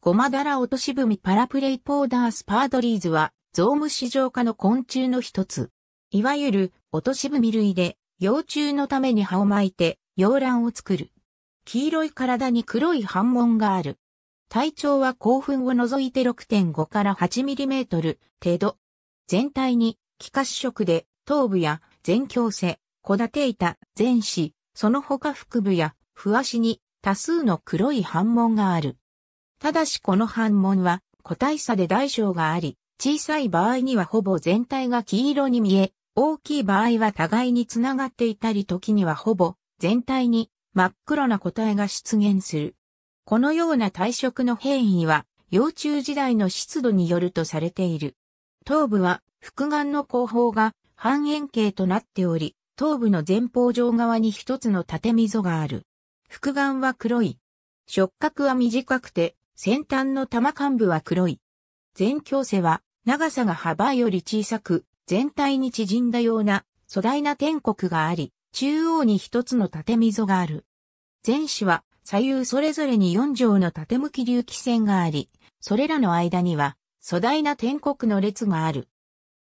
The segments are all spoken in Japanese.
ゴマダラオトシブミパラプレイポーダースパードリーズは、ゾウムシ状科の昆虫の一つ。いわゆる、オトシブミ類で、幼虫のために葉を巻いて、洋卵を作る。黄色い体に黒い斑紋がある。体長は興奮を除いて6.5から8ミリメートル程度。全体に気褐色で頭部や全強背、小立て板、全肢、その他腹部や不足に多数の黒い斑紋がある。ただしこの斑紋は個体差で大小があり、小さい場合にはほぼ全体が黄色に見え、大きい場合は互いにつながっていたり時にはほぼ全体に真っ黒な個体が出現する。このような体色の変異は幼虫時代の湿度によるとされている。頭部は腹眼の後方が半円形となっており、頭部の前方上側に一つの縦溝がある。腹眼は黒い。触覚は短くて、先端の玉幹部は黒い。全強背は長さが幅より小さく、全体に縮んだような粗大な天国があり、中央に一つの縦溝がある。前肢は左右それぞれに4条の縦向き隆起線があり、それらの間には粗大な天国の列がある。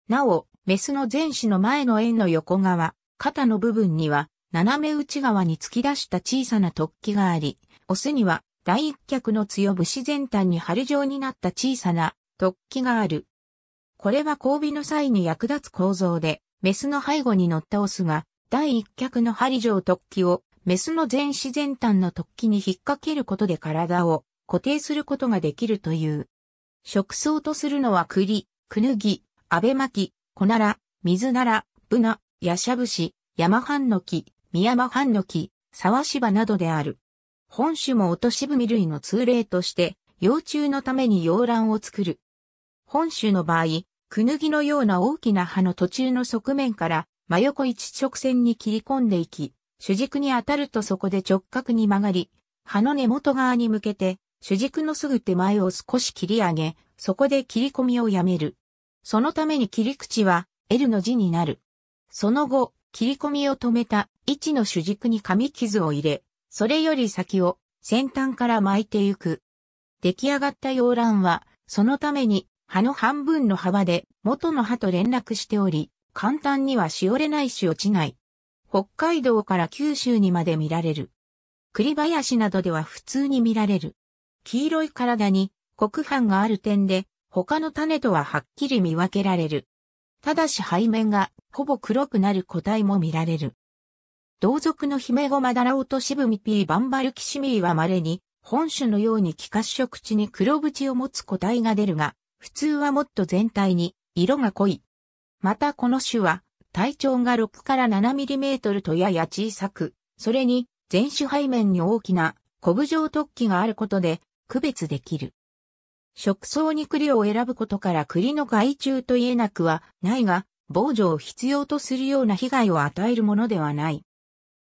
なお、メスの前肢の前の円の横側、肩の部分には斜め内側に突き出した小さな突起があり、オスには第一脚の強節全端に針状になった小さな突起がある。これは交尾の際に役立つ構造で、メスの背後に乗ったオスが第一脚の針状突起をメスの前肢全端の突起に引っ掛けることで体を固定することができるという。食草とするのは栗、くぬぎ、アベマキ、コナラ、水なら、ブナ、ヤシャブシ、ヤマハンノキ、ミヤマハンノキ、サワシバなどである。本種も落としブミ類の通例として、幼虫のために洋卵を作る。本種の場合、クヌギのような大きな葉の途中の側面から真横一直線に切り込んでいき、主軸に当たるとそこで直角に曲がり、葉の根元側に向けて、主軸のすぐ手前を少し切り上げ、そこで切り込みをやめる。そのために切り口は L の字になる。その後、切り込みを止めた位置の主軸に紙傷を入れ、それより先を先端から巻いてゆく。出来上がった洋卵は、そのために葉の半分の幅で元の葉と連絡しており、簡単にはしおれないし落ちない。北海道から九州にまで見られる。栗林などでは普通に見られる。黄色い体に黒斑がある点で他の種とははっきり見分けられる。ただし背面がほぼ黒くなる個体も見られる。同族のヒメゴマダラオトシブミピーバンバルキシミーは稀に本種のように気褐色地に黒縁を持つ個体が出るが、普通はもっと全体に色が濃い。またこの種は体長が6から7ミリメートルとやや小さく、それに全種背面に大きなコブ状突起があることで区別できる。食草に栗を選ぶことから栗の害虫と言えなくはないが、防除を必要とするような被害を与えるものではない。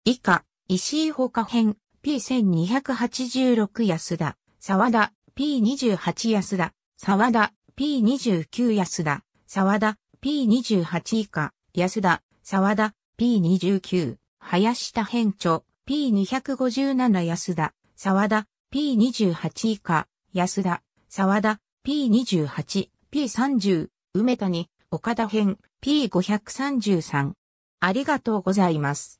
以下、石井放火編 P1286 安田、沢田 P28 安田、沢田 P29 安田、沢田 P28 以下、安田、沢田 P29、林田編長 P257 安田、沢田 P28 以下、安田、沢田 P28、P30、梅谷、岡田編 P533。ありがとうございます。